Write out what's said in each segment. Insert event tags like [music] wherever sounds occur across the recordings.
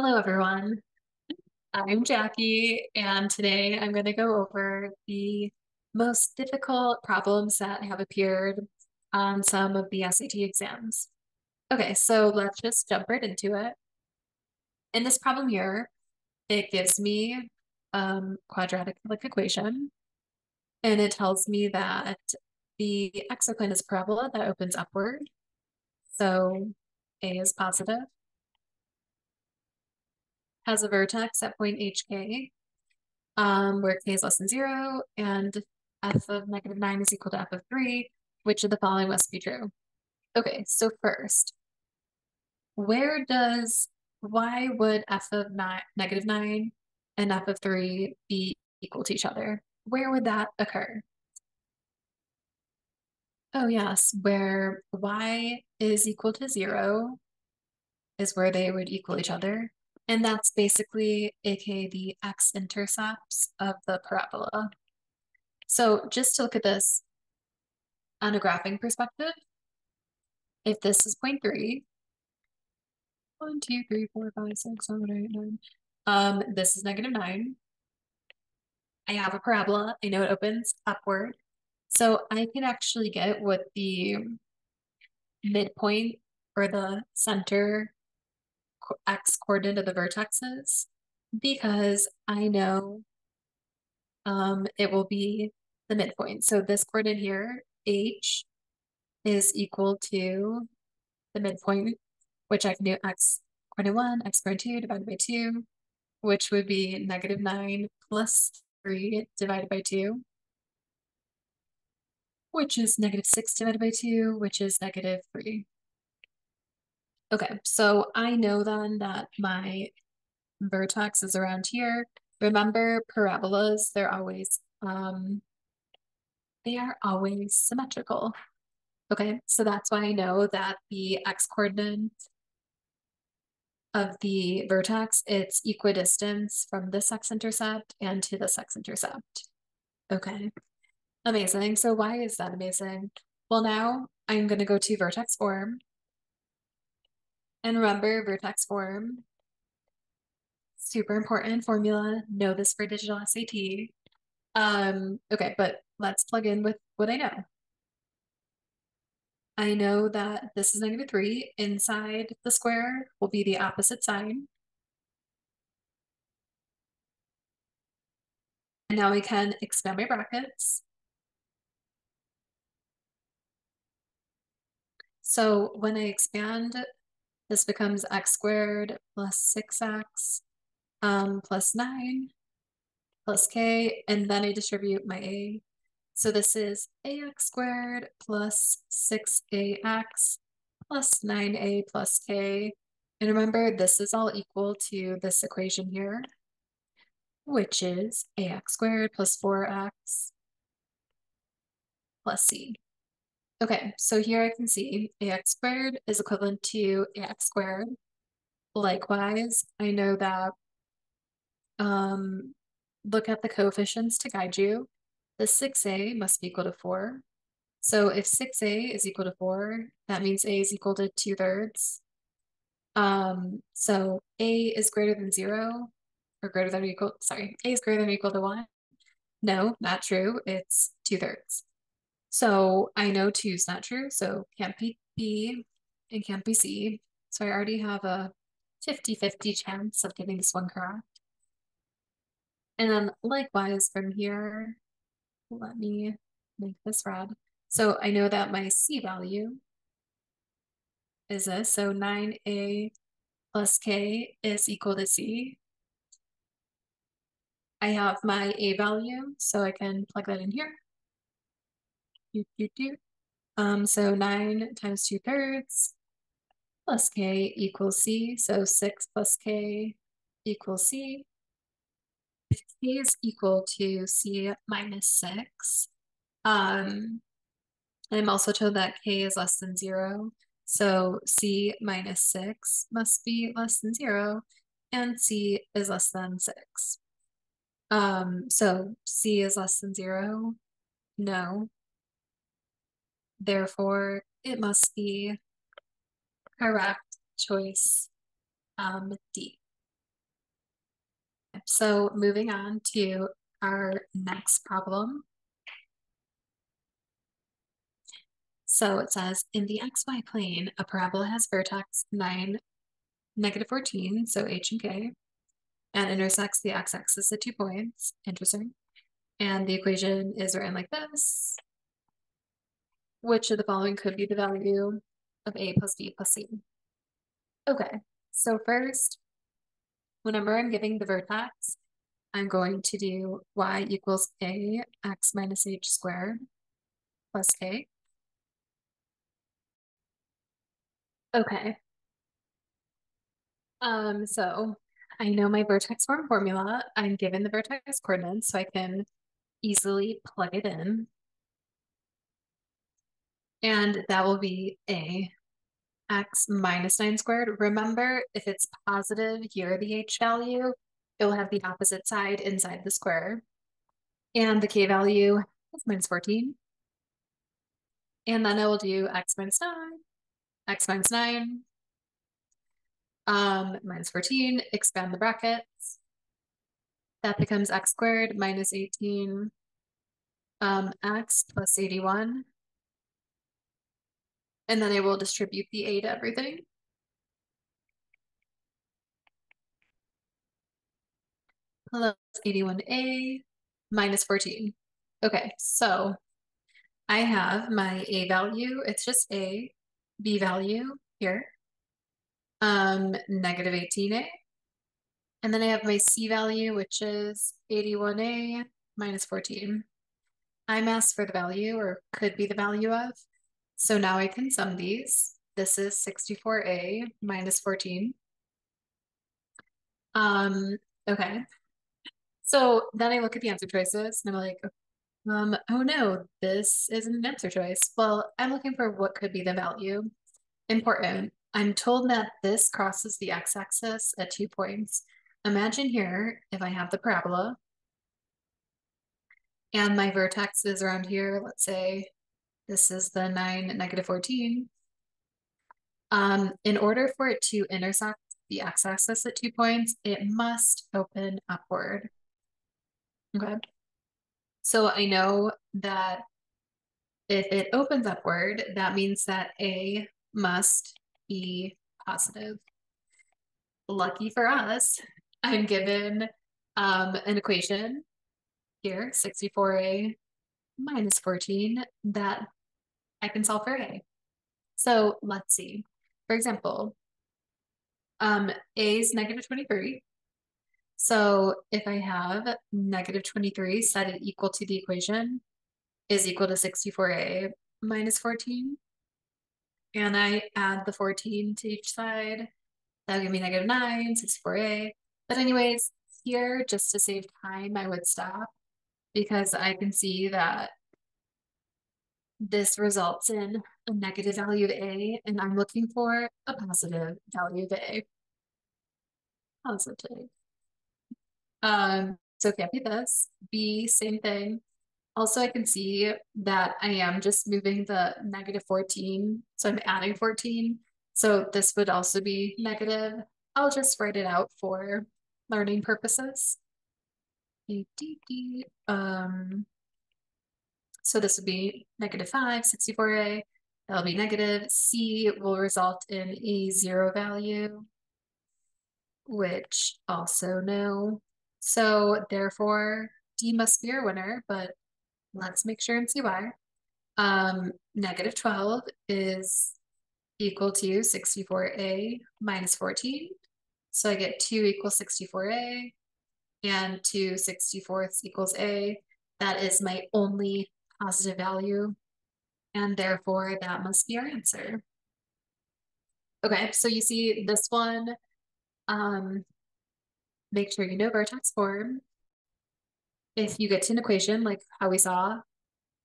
Hello, everyone. I'm Jackie, and today I'm going to go over the most difficult problems that have appeared on some of the SAT exams. Okay, so let's just jump right into it. In this problem here, it gives me um, quadratic equation, and it tells me that the xy plane is parabola that opens upward. So A is positive has a vertex at point hk, um, where k is less than zero, and f of negative nine is equal to f of three, which of the following must be true? Okay, so first, where does, why would f of nine, negative nine and f of three be equal to each other? Where would that occur? Oh yes, where y is equal to zero is where they would equal each other. And that's basically aka the x-intercepts of the parabola. So just to look at this on a graphing perspective, if this is point three, one, two, three, four, five, six, seven, eight, nine. Um, this is negative nine. I have a parabola. I know it opens upward. So I can actually get what the midpoint or the center x coordinate of the vertexes because I know um, it will be the midpoint. So this coordinate here, h, is equal to the midpoint, which I can do x coordinate 1, x coordinate 2 divided by 2, which would be negative 9 plus 3 divided by 2, which is negative 6 divided by 2, which is negative 3. Okay, so I know then that my vertex is around here. Remember parabolas, they're always, um, they are always symmetrical. Okay, so that's why I know that the x-coordinate of the vertex, it's equidistance from this x-intercept and to this x-intercept. Okay, amazing. So why is that amazing? Well, now I'm going to go to vertex form and remember vertex form. Super important formula. Know this for digital SAT. Um, okay, but let's plug in with what I know. I know that this is negative three. Inside the square will be the opposite sign. And now we can expand my brackets. So when I expand this becomes x squared plus 6x um, plus 9 plus k, and then I distribute my a. So this is ax squared plus 6ax plus 9a plus k. And remember, this is all equal to this equation here, which is ax squared plus 4x plus c. Okay, so here I can see ax squared is equivalent to ax squared. Likewise, I know that, um, look at the coefficients to guide you. The 6a must be equal to 4. So if 6a is equal to 4, that means a is equal to 2 thirds. Um, so a is greater than 0, or greater than or equal, sorry, a is greater than or equal to 1. No, not true. It's 2 thirds. So I know two is not true, so can't be B and can't be C. So I already have a 50-50 chance of getting this one correct. And then likewise from here, let me make this red. So I know that my C value is this. So 9A plus K is equal to C. I have my A value, so I can plug that in here. Do, do, do. Um, so 9 times 2 thirds plus k equals c. So 6 plus k equals c. If k is equal to c minus 6, um, I'm also told that k is less than 0. So c minus 6 must be less than 0, and c is less than 6. Um, so c is less than 0? No. Therefore, it must be correct choice um, D. so moving on to our next problem. So it says in the xy plane, a parabola has vertex 9, negative 14, so h and k, and intersects the x-axis at two points. Interesting. And the equation is written like this. Which of the following could be the value of a plus b plus c? Okay, so first, whenever I'm giving the vertex, I'm going to do y equals a x minus h squared plus k. Okay. Um, so I know my vertex form formula. I'm given the vertex coordinates, so I can easily plug it in. And that will be a x minus 9 squared. Remember, if it's positive here, the h value, it will have the opposite side inside the square. And the k value is minus 14. And then I will do x minus 9, x minus 9, um, minus 14, expand the brackets. That becomes x squared minus 18 um, x plus 81. And then I will distribute the a to everything. Plus 81a minus 14. Okay, so I have my a value. It's just a, b value here. Um, negative 18a. And then I have my c value, which is 81a minus 14. I'm asked for the value or could be the value of. So now I can sum these. This is 64a minus 14. Um, okay. So then I look at the answer choices and I'm like, um, oh no, this isn't an answer choice. Well, I'm looking for what could be the value. Important. I'm told that this crosses the x-axis at two points. Imagine here, if I have the parabola, and my vertex is around here, let's say this is the 9, negative 14. Um, in order for it to intersect the x-axis at two points, it must open upward. Okay. So I know that if it opens upward, that means that A must be positive. Lucky for us, I'm given um, an equation here, 64A minus 14, that I can solve for A. So let's see. For example, um, A is negative 23. So if I have negative 23 set it equal to the equation is equal to 64A minus 14. And I add the 14 to each side. That'll give me negative 9, 64A. But anyways, here, just to save time, I would stop because I can see that this results in a negative value of A, and I'm looking for a positive value of A. Positive. Um, so it can't be this. B, same thing. Also, I can see that I am just moving the negative 14, so I'm adding 14. So this would also be negative. I'll just write it out for learning purposes. Um, so this would be negative 5, 64a. That'll be negative. C will result in a zero value, which also no. So therefore, D must be our winner, but let's make sure and see why. Um, negative 12 is equal to 64a minus 14. So I get 2 equals 64a, and 2 64ths equals a. That is my only positive value, and therefore that must be our answer. Okay, so you see this one, um, make sure you know vertex form. If you get to an equation like how we saw,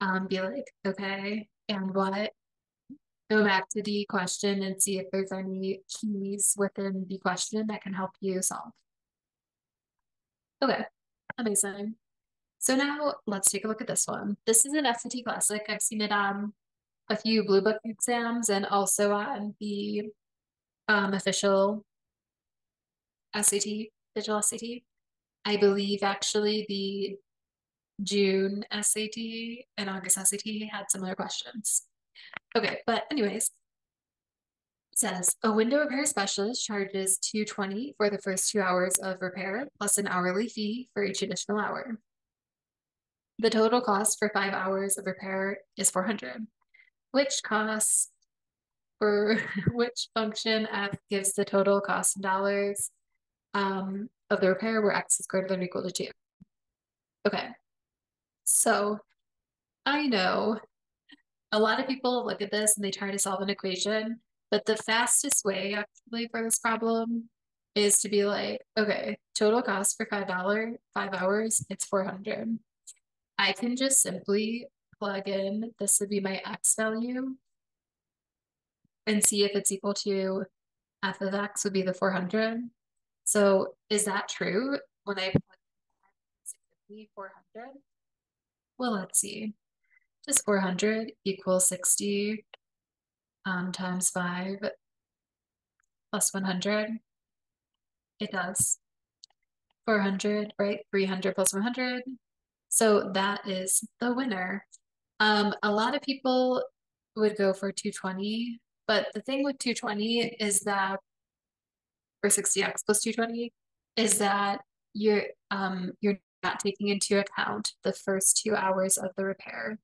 um, be like, okay, and what? Go back to the question and see if there's any keys within the question that can help you solve. Okay, amazing. So now let's take a look at this one. This is an SAT Classic. I've seen it on a few Bluebook exams and also on the um, official SAT, digital SAT. I believe actually the June SAT and August SAT had similar questions. Okay, but anyways, says a window repair specialist charges 220 for the first two hours of repair plus an hourly fee for each additional hour. The total cost for five hours of repair is 400, which costs for [laughs] which function f gives the total cost in dollars um, of the repair where x is greater than or equal to 2. Okay, so I know a lot of people look at this and they try to solve an equation, but the fastest way actually for this problem is to be like, okay, total cost for $5, five hours, it's 400. I can just simply plug in, this would be my X value and see if it's equal to f of x would be the 400. So is that true when I plug put 400? Well, let's see. Does 400 equal 60 um, times 5 plus 100? It does. 400, right? 300 plus 100. So that is the winner. Um, a lot of people would go for 220, but the thing with 220 is that, or 60x plus 220, is that you're um you're not taking into account the first two hours of the repair.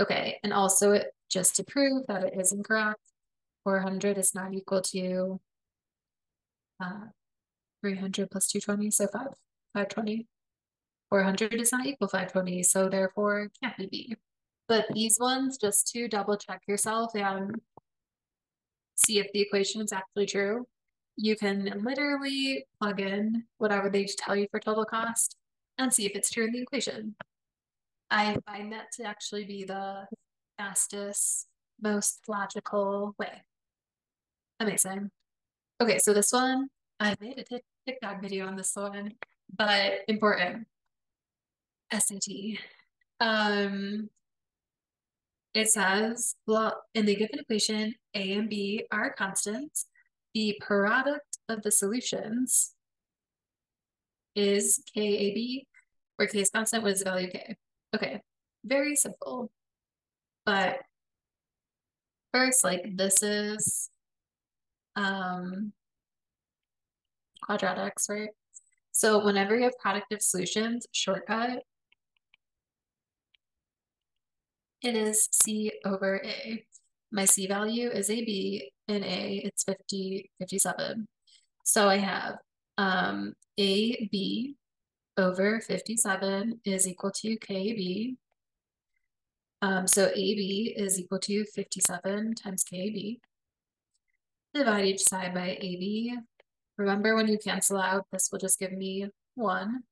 Okay, and also it, just to prove that it is incorrect, 400 is not equal to uh, 300 plus 220, so 5, 520. 400 is not equal 520, so therefore can't be B. But these ones, just to double check yourself and see if the equation is actually true, you can literally plug in whatever they tell you for total cost and see if it's true in the equation. I find that to actually be the fastest, most logical way. Amazing. Okay, so this one, I made a TikTok video on this one, but important. SAT. Um, it says, well, in the given equation, A and B are constants. The product of the solutions is KAB, where K is constant, what is the value K? Okay, very simple. But first, like this is um, quadratics, right? So whenever you have product of solutions, shortcut It is C over A. My C value is AB, and A, it's 50, 57. So I have um, AB over 57 is equal to KB. Um, so AB is equal to 57 times KB. Divide each side by AB. Remember when you cancel out, this will just give me 1.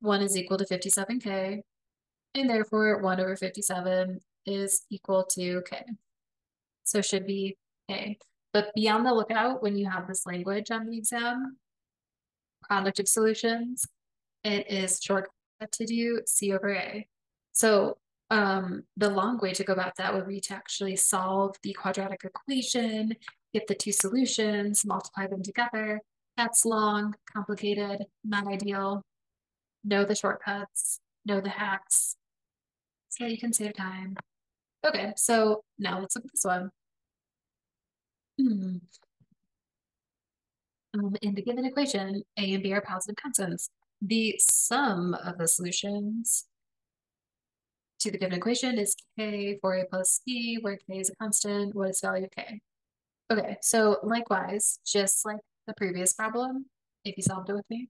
1 is equal to 57K and therefore 1 over 57 is equal to k. So should be k. But be on the lookout when you have this language on the exam, product of solutions, it is shortcut to do c over a. So um, the long way to go about that would be to actually solve the quadratic equation, get the two solutions, multiply them together. That's long, complicated, not ideal. Know the shortcuts, know the hacks, so you can save time. Okay, so now let's look at this one. Hmm. Um, in the given equation, A and B are positive constants. The sum of the solutions to the given equation is K for A plus B, where K is a constant. What is the value of K? Okay, so likewise, just like the previous problem, if you solved it with me,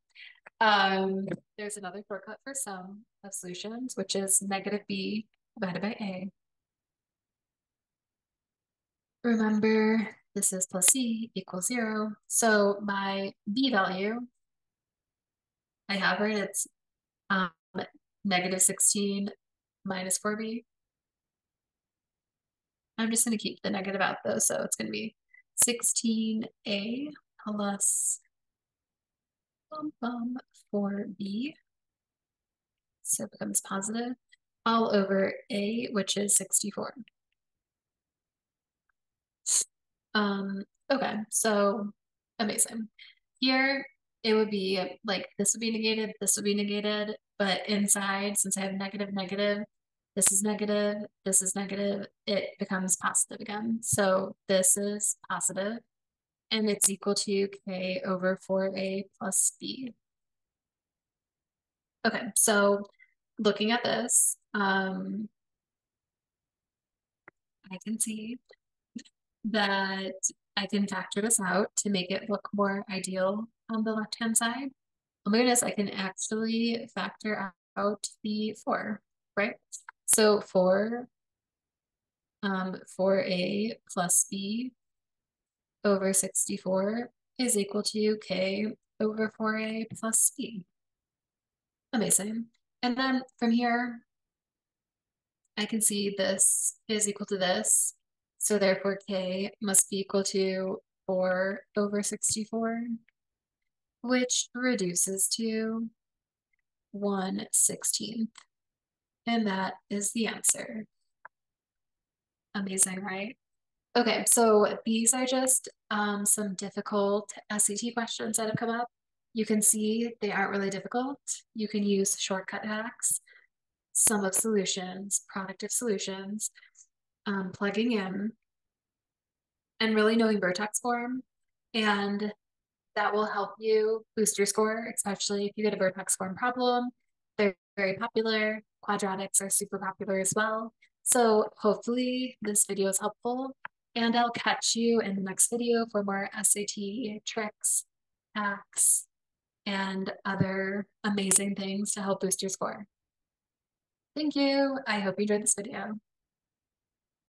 um, there's another shortcut for sum of solutions, which is negative b divided by a. Remember, this is plus c equals zero. So my b value, I have right, it's um, negative 16 minus 4b. I'm just going to keep the negative out though, so it's going to be 16a plus bum, bum, 4b. So it becomes positive all over a, which is 64. Um, okay, so amazing. Here it would be like this would be negated, this would be negated, but inside, since I have negative, negative, this is negative, this is negative, it becomes positive again. So this is positive, and it's equal to k over 4a plus b. Okay, so looking at this, um, I can see that I can factor this out to make it look more ideal on the left-hand side. Oh my goodness, I can actually factor out the four, right? So four, um, 4a plus b over 64 is equal to k over 4a plus b. Amazing. And then from here, I can see this is equal to this. So therefore k must be equal to 4 over 64, which reduces to 1 16th. And that is the answer. Amazing, right? Okay, so these are just um, some difficult SAT questions that have come up. You can see they aren't really difficult. You can use shortcut hacks, sum of solutions, product of solutions, um, plugging in, and really knowing vertex form. And that will help you boost your score, especially if you get a vertex form problem. They're very popular. Quadratics are super popular as well. So hopefully this video is helpful and I'll catch you in the next video for more SAT tricks, hacks, and other amazing things to help boost your score. Thank you. I hope you enjoyed this video.